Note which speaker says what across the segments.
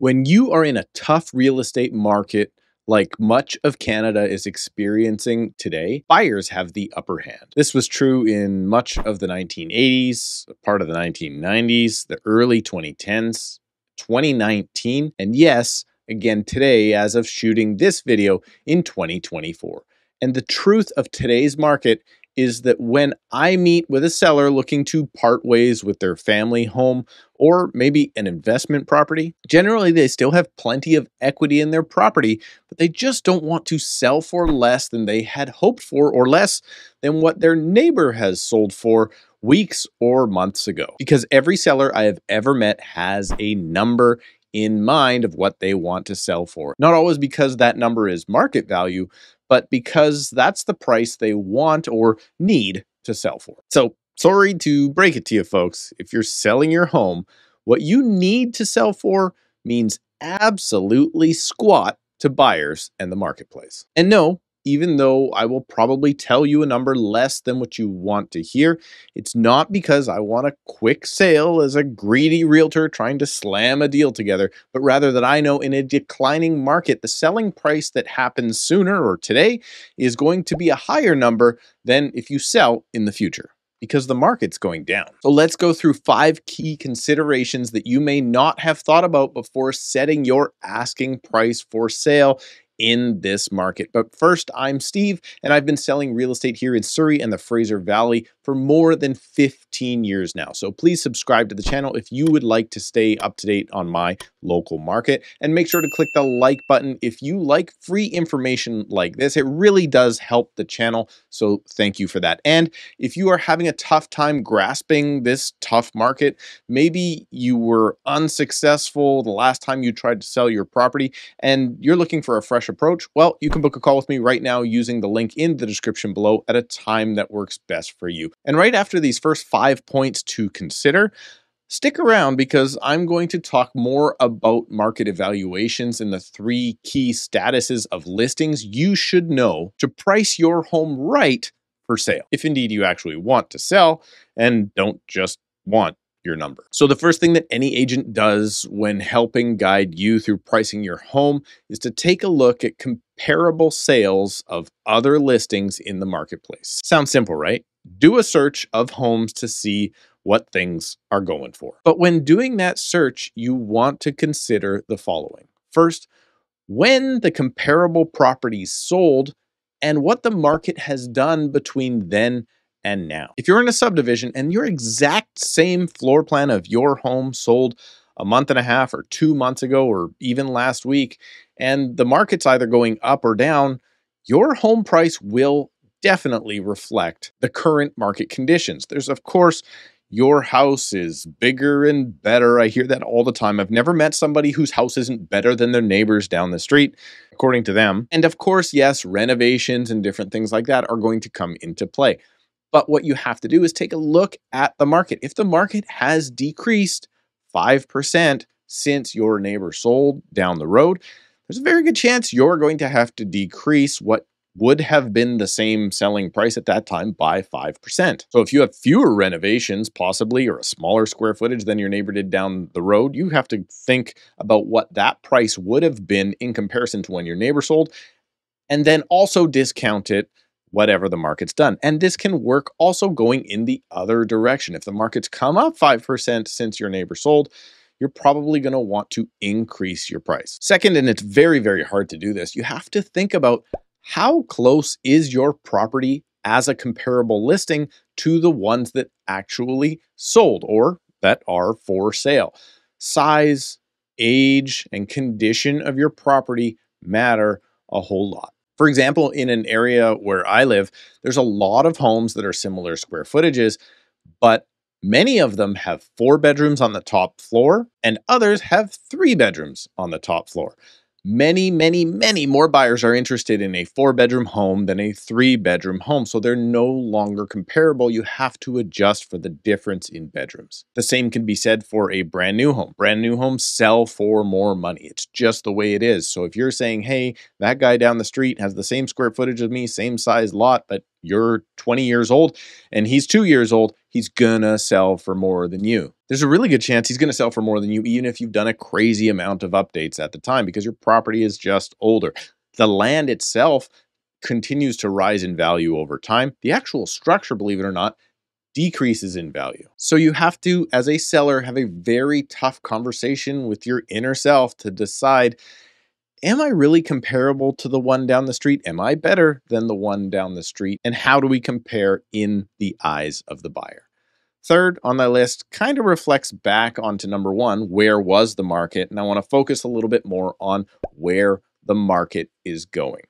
Speaker 1: When you are in a tough real estate market, like much of Canada is experiencing today, buyers have the upper hand. This was true in much of the 1980s, part of the 1990s, the early 2010s, 2019, and yes, again today as of shooting this video in 2024. And the truth of today's market is that when I meet with a seller looking to part ways with their family home or maybe an investment property, generally they still have plenty of equity in their property, but they just don't want to sell for less than they had hoped for or less than what their neighbor has sold for weeks or months ago. Because every seller I have ever met has a number in mind of what they want to sell for. Not always because that number is market value, but because that's the price they want or need to sell for. So, sorry to break it to you folks, if you're selling your home, what you need to sell for means absolutely squat to buyers and the marketplace. And no, even though I will probably tell you a number less than what you want to hear, it's not because I want a quick sale as a greedy realtor trying to slam a deal together, but rather that I know in a declining market, the selling price that happens sooner or today is going to be a higher number than if you sell in the future because the market's going down. So let's go through five key considerations that you may not have thought about before setting your asking price for sale in this market. But first, I'm Steve, and I've been selling real estate here in Surrey and the Fraser Valley for more than 15 years now. So please subscribe to the channel if you would like to stay up to date on my local market. And make sure to click the like button if you like free information like this. It really does help the channel. So thank you for that. And if you are having a tough time grasping this tough market, maybe you were unsuccessful the last time you tried to sell your property and you're looking for a fresh approach? Well, you can book a call with me right now using the link in the description below at a time that works best for you. And right after these first five points to consider, Stick around because I'm going to talk more about market evaluations and the three key statuses of listings you should know to price your home right for sale, if indeed you actually want to sell and don't just want your number. So the first thing that any agent does when helping guide you through pricing your home is to take a look at comparable sales of other listings in the marketplace. Sounds simple, right? Do a search of homes to see what things are going for. But when doing that search, you want to consider the following. First, when the comparable properties sold and what the market has done between then and now. If you're in a subdivision and your exact same floor plan of your home sold a month and a half or two months ago or even last week, and the market's either going up or down, your home price will definitely reflect the current market conditions. There's, of course, your house is bigger and better. I hear that all the time. I've never met somebody whose house isn't better than their neighbors down the street, according to them. And of course, yes, renovations and different things like that are going to come into play. But what you have to do is take a look at the market. If the market has decreased 5% since your neighbor sold down the road, there's a very good chance you're going to have to decrease what would have been the same selling price at that time by 5%. So if you have fewer renovations, possibly, or a smaller square footage than your neighbor did down the road, you have to think about what that price would have been in comparison to when your neighbor sold, and then also discount it whatever the market's done. And this can work also going in the other direction. If the market's come up 5% since your neighbor sold, you're probably going to want to increase your price. Second, and it's very, very hard to do this, you have to think about how close is your property as a comparable listing to the ones that actually sold or that are for sale. Size, age, and condition of your property matter a whole lot. For example, in an area where I live, there's a lot of homes that are similar square footages, but many of them have four bedrooms on the top floor and others have three bedrooms on the top floor many, many, many more buyers are interested in a four bedroom home than a three bedroom home. So they're no longer comparable. You have to adjust for the difference in bedrooms. The same can be said for a brand new home. Brand new homes sell for more money. It's just the way it is. So if you're saying, hey, that guy down the street has the same square footage as me, same size lot, but you're 20 years old and he's two years old, he's gonna sell for more than you. There's a really good chance he's gonna sell for more than you, even if you've done a crazy amount of updates at the time because your property is just older. The land itself continues to rise in value over time. The actual structure, believe it or not, decreases in value. So you have to, as a seller, have a very tough conversation with your inner self to decide am I really comparable to the one down the street? Am I better than the one down the street? And how do we compare in the eyes of the buyer? Third on my list kind of reflects back onto number one where was the market? And I want to focus a little bit more on where the market is going.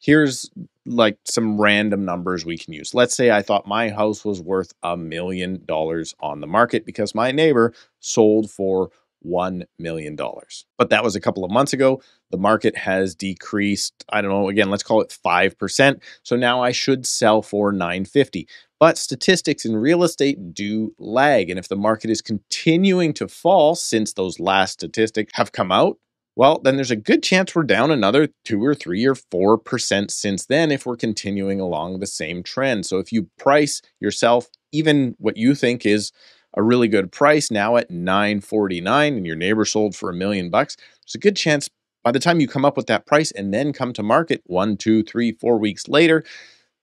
Speaker 1: Here's like some random numbers we can use. Let's say I thought my house was worth a million dollars on the market because my neighbor sold for $1 million. But that was a couple of months ago. The market has decreased, I don't know, again, let's call it 5%. So now I should sell for 950. But statistics in real estate do lag. And if the market is continuing to fall since those last statistics have come out, well, then there's a good chance we're down another two or three or four percent since then if we're continuing along the same trend. So if you price yourself, even what you think is a really good price now at 949 and your neighbor sold for a million bucks, there's a good chance by the time you come up with that price and then come to market one, two, three, four weeks later,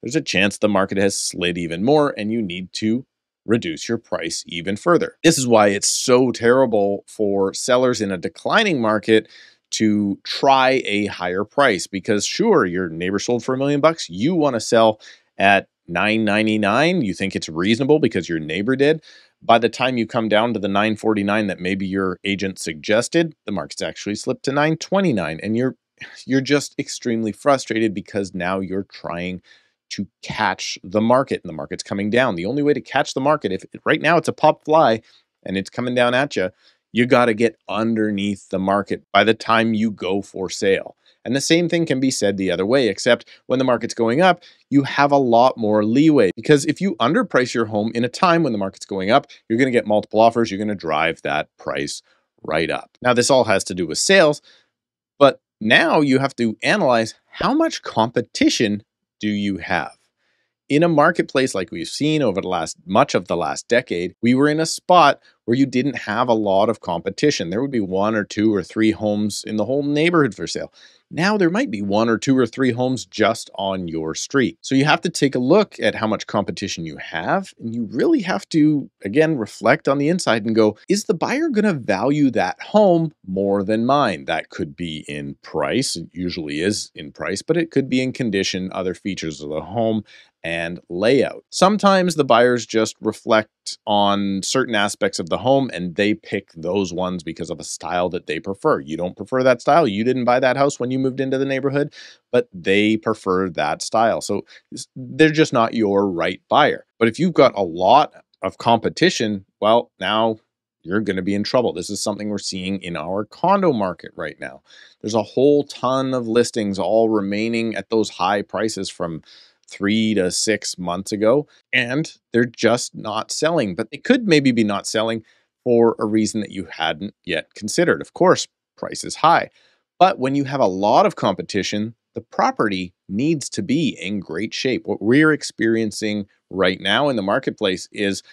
Speaker 1: there's a chance the market has slid even more and you need to reduce your price even further. This is why it's so terrible for sellers in a declining market to try a higher price because sure your neighbor sold for a million bucks you want to sell at 999 you think it's reasonable because your neighbor did by the time you come down to the 949 that maybe your agent suggested, the market's actually slipped to 929 and you're you're just extremely frustrated because now you're trying to catch the market and the market's coming down. The only way to catch the market if right now it's a pop fly and it's coming down at you, you got to get underneath the market by the time you go for sale. And the same thing can be said the other way, except when the market's going up, you have a lot more leeway. Because if you underprice your home in a time when the market's going up, you're going to get multiple offers. You're going to drive that price right up. Now, this all has to do with sales, but now you have to analyze how much competition do you have? in a marketplace like we've seen over the last much of the last decade, we were in a spot where you didn't have a lot of competition. There would be one or two or three homes in the whole neighborhood for sale. Now there might be one or two or three homes just on your street. So you have to take a look at how much competition you have, and you really have to, again, reflect on the inside and go, is the buyer going to value that home more than mine? That could be in price, it usually is in price, but it could be in condition, other features of the home, and layout. Sometimes the buyers just reflect on certain aspects of the home and they pick those ones because of a style that they prefer. You don't prefer that style. You didn't buy that house when you moved into the neighborhood, but they prefer that style. So they're just not your right buyer. But if you've got a lot of competition, well, now you're going to be in trouble. This is something we're seeing in our condo market right now. There's a whole ton of listings all remaining at those high prices from three to six months ago, and they're just not selling. But they could maybe be not selling for a reason that you hadn't yet considered. Of course, price is high. But when you have a lot of competition, the property needs to be in great shape. What we're experiencing right now in the marketplace is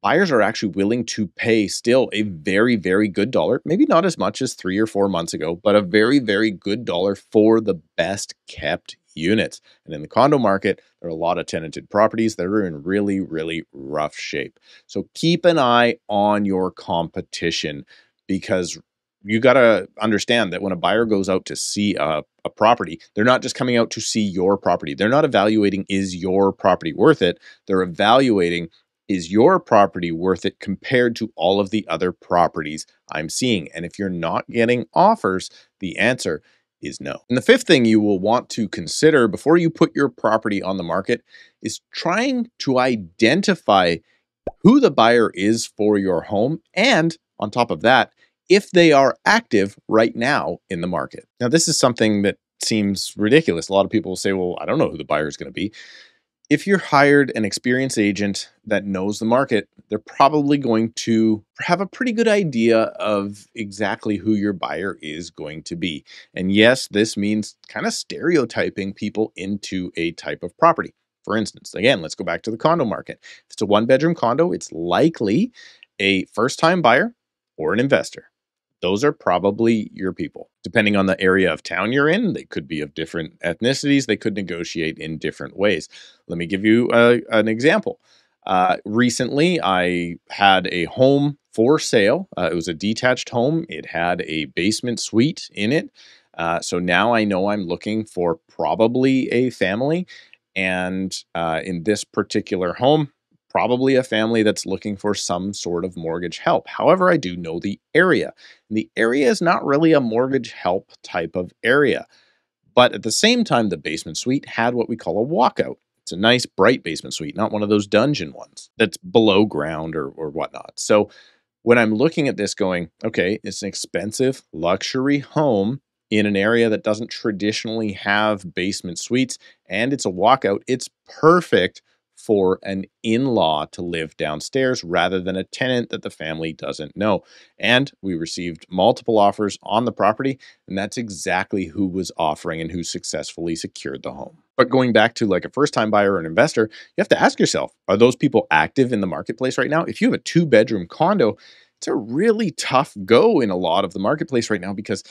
Speaker 1: buyers are actually willing to pay still a very, very good dollar, maybe not as much as three or four months ago, but a very, very good dollar for the best kept units. And in the condo market, there are a lot of tenanted properties that are in really, really rough shape. So keep an eye on your competition because you got to understand that when a buyer goes out to see a, a, property, they're not just coming out to see your property. They're not evaluating, is your property worth it? They're evaluating, is your property worth it compared to all of the other properties I'm seeing? And if you're not getting offers, the answer is no. And the fifth thing you will want to consider before you put your property on the market is trying to identify who the buyer is for your home and on top of that, if they are active right now in the market. Now, this is something that seems ridiculous. A lot of people will say, well, I don't know who the buyer is going to be if you're hired an experienced agent that knows the market, they're probably going to have a pretty good idea of exactly who your buyer is going to be. And yes, this means kind of stereotyping people into a type of property. For instance, again, let's go back to the condo market. If it's a one bedroom condo, it's likely a first time buyer or an investor. Those are probably your people. Depending on the area of town you're in, they could be of different ethnicities. They could negotiate in different ways. Let me give you a, an example. Uh, recently, I had a home for sale. Uh, it was a detached home. It had a basement suite in it. Uh, so now I know I'm looking for probably a family. And uh, in this particular home, probably a family that's looking for some sort of mortgage help. However, I do know the area. And the area is not really a mortgage help type of area. But at the same time, the basement suite had what we call a walkout. It's a nice, bright basement suite, not one of those dungeon ones that's below ground or, or whatnot. So when I'm looking at this going, okay, it's an expensive luxury home in an area that doesn't traditionally have basement suites and it's a walkout, it's perfect for an in law to live downstairs rather than a tenant that the family doesn't know. And we received multiple offers on the property, and that's exactly who was offering and who successfully secured the home. But going back to like a first time buyer or an investor, you have to ask yourself are those people active in the marketplace right now? If you have a two bedroom condo, it's a really tough go in a lot of the marketplace right now because,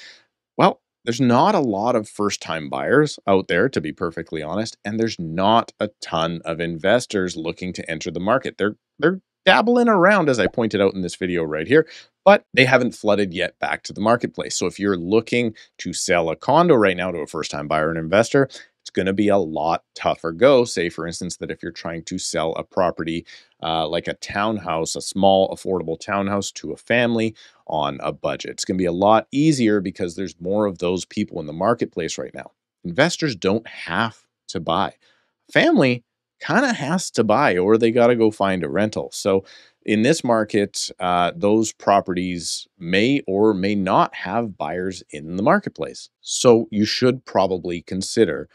Speaker 1: well, there's not a lot of first time buyers out there, to be perfectly honest, and there's not a ton of investors looking to enter the market. They're they're dabbling around, as I pointed out in this video right here, but they haven't flooded yet back to the marketplace. So if you're looking to sell a condo right now to a first time buyer and investor, it's going to be a lot tougher go. Say, for instance, that if you're trying to sell a property uh, like a townhouse, a small, affordable townhouse to a family on a budget, it's going to be a lot easier because there's more of those people in the marketplace right now. Investors don't have to buy. Family kind of has to buy, or they got to go find a rental. So, in this market, uh, those properties may or may not have buyers in the marketplace. So, you should probably consider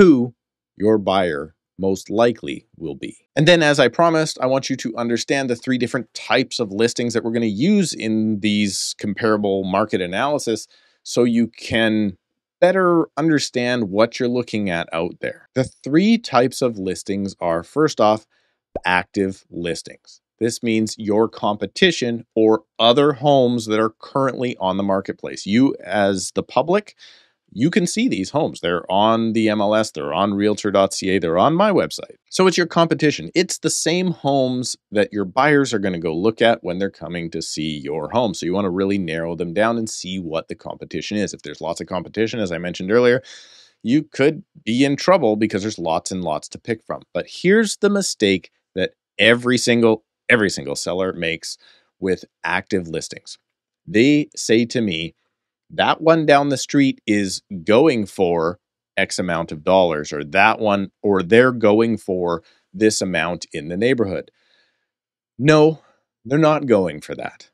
Speaker 1: who your buyer most likely will be. And then, as I promised, I want you to understand the three different types of listings that we're going to use in these comparable market analysis so you can better understand what you're looking at out there. The three types of listings are first off, active listings. This means your competition or other homes that are currently on the marketplace. You, as the public, you can see these homes. They're on the MLS, they're on realtor.ca, they're on my website. So it's your competition. It's the same homes that your buyers are going to go look at when they're coming to see your home. So you want to really narrow them down and see what the competition is. If there's lots of competition, as I mentioned earlier, you could be in trouble because there's lots and lots to pick from. But here's the mistake that every single every single seller makes with active listings. They say to me, that one down the street is going for X amount of dollars, or that one, or they're going for this amount in the neighborhood. No, they're not going for that.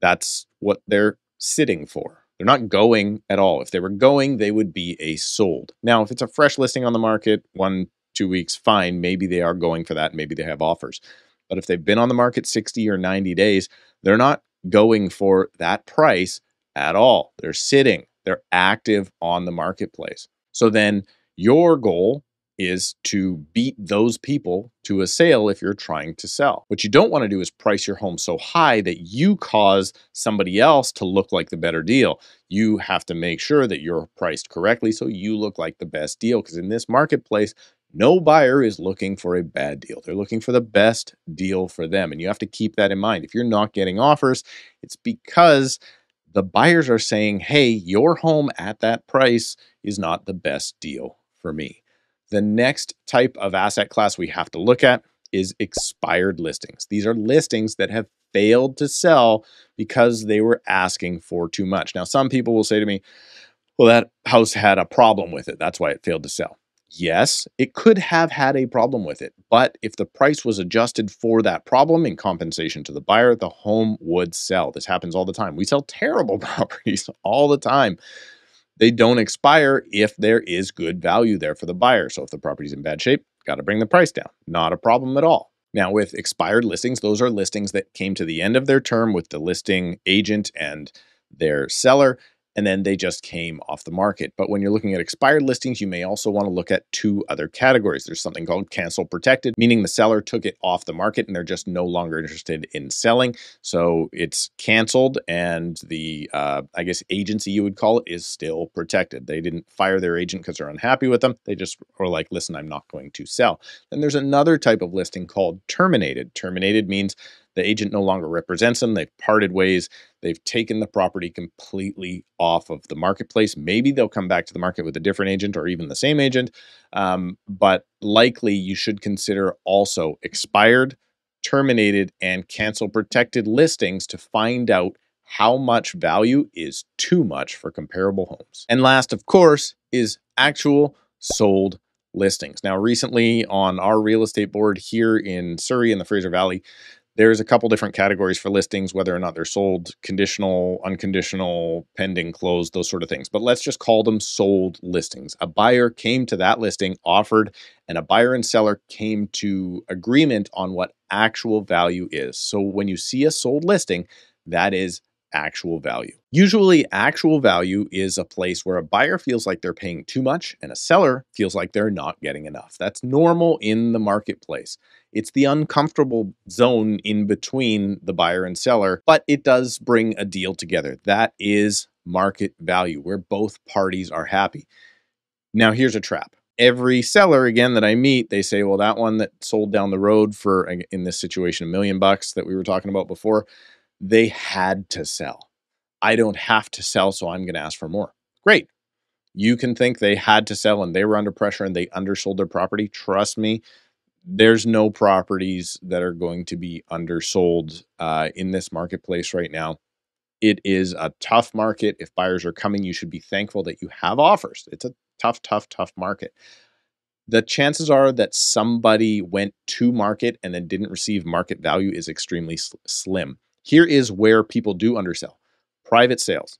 Speaker 1: That's what they're sitting for. They're not going at all. If they were going, they would be a sold. Now, if it's a fresh listing on the market, one, two weeks, fine. Maybe they are going for that. Maybe they have offers. But if they've been on the market 60 or 90 days, they're not going for that price at all. They're sitting, they're active on the marketplace. So then your goal is to beat those people to a sale if you're trying to sell. What you don't want to do is price your home so high that you cause somebody else to look like the better deal. You have to make sure that you're priced correctly so you look like the best deal because in this marketplace, no buyer is looking for a bad deal. They're looking for the best deal for them. And you have to keep that in mind. If you're not getting offers, it's because the buyers are saying, hey, your home at that price is not the best deal for me. The next type of asset class we have to look at is expired listings. These are listings that have failed to sell because they were asking for too much. Now, some people will say to me, well, that house had a problem with it. That's why it failed to sell. Yes, it could have had a problem with it, but if the price was adjusted for that problem in compensation to the buyer, the home would sell. This happens all the time. We sell terrible properties all the time. They don't expire if there is good value there for the buyer. So if the property's in bad shape, got to bring the price down. Not a problem at all. Now, with expired listings, those are listings that came to the end of their term with the listing agent and their seller and then they just came off the market. But when you're looking at expired listings, you may also want to look at two other categories. There's something called cancel protected, meaning the seller took it off the market and they're just no longer interested in selling. So it's canceled, and the, uh, I guess, agency you would call it is still protected. They didn't fire their agent because they're unhappy with them. They just were like, listen, I'm not going to sell. Then there's another type of listing called terminated. Terminated means the agent no longer represents them. They've parted ways. They've taken the property completely off of the marketplace. Maybe they'll come back to the market with a different agent or even the same agent. Um, but likely you should consider also expired, terminated, and cancel protected listings to find out how much value is too much for comparable homes. And last, of course, is actual sold listings. Now, recently on our real estate board here in Surrey in the Fraser Valley, there's a couple different categories for listings, whether or not they're sold, conditional, unconditional, pending, closed, those sort of things. But let's just call them sold listings. A buyer came to that listing, offered, and a buyer and seller came to agreement on what actual value is. So when you see a sold listing, that is actual value. Usually, actual value is a place where a buyer feels like they're paying too much and a seller feels like they're not getting enough. That's normal in the marketplace. It's the uncomfortable zone in between the buyer and seller, but it does bring a deal together. That is market value, where both parties are happy. Now, here's a trap every seller again that I meet, they say, well, that one that sold down the road for, in this situation, a million bucks that we were talking about before, they had to sell. I don't have to sell, so I'm going to ask for more. Great. You can think they had to sell and they were under pressure and they undersold their property. Trust me, there's no properties that are going to be undersold uh, in this marketplace right now. It is a tough market. If buyers are coming, you should be thankful that you have offers. It's a tough, tough, tough market. The chances are that somebody went to market and then didn't receive market value is extremely sl slim. Here is where people do undersell private sales.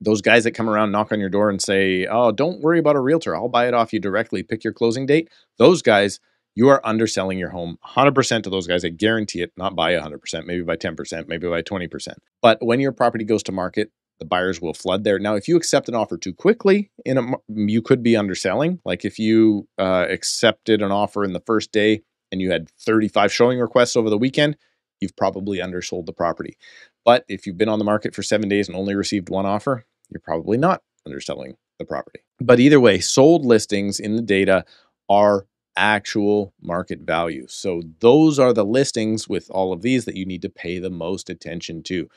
Speaker 1: Those guys that come around, knock on your door, and say, Oh, don't worry about a realtor. I'll buy it off you directly. Pick your closing date. Those guys, you are underselling your home. 100% to those guys, I guarantee it, not by 100%, maybe by 10%, maybe by 20%. But when your property goes to market, the buyers will flood there. Now, if you accept an offer too quickly, in a, you could be underselling. Like if you uh, accepted an offer in the first day and you had 35 showing requests over the weekend, you've probably undersold the property. But if you've been on the market for seven days and only received one offer, you're probably not underselling the property. But either way, sold listings in the data are actual market value. So those are the listings with all of these that you need to pay the most attention to.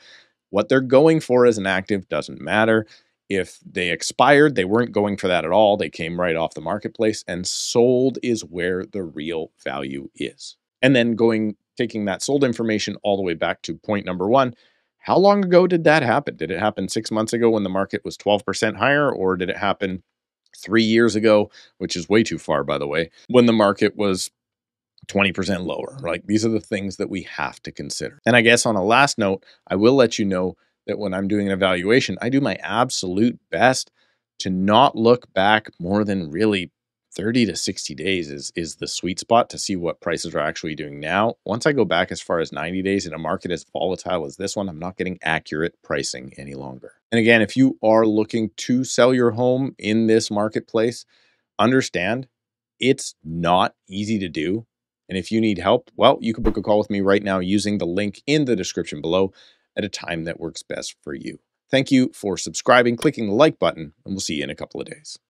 Speaker 1: What they're going for as an active doesn't matter. If they expired, they weren't going for that at all. They came right off the marketplace and sold is where the real value is. And then going taking that sold information all the way back to point number one. How long ago did that happen? Did it happen six months ago when the market was 12% higher, or did it happen three years ago, which is way too far, by the way, when the market was 20% lower? Like these are the things that we have to consider. And I guess on a last note, I will let you know that when I'm doing an evaluation, I do my absolute best to not look back more than really 30 to 60 days is is the sweet spot to see what prices are actually doing now. Once I go back as far as 90 days in a market as volatile as this one, I'm not getting accurate pricing any longer. And again, if you are looking to sell your home in this marketplace, understand it's not easy to do. And if you need help, well, you can book a call with me right now using the link in the description below at a time that works best for you. Thank you for subscribing, clicking the like button, and we'll see you in a couple of days.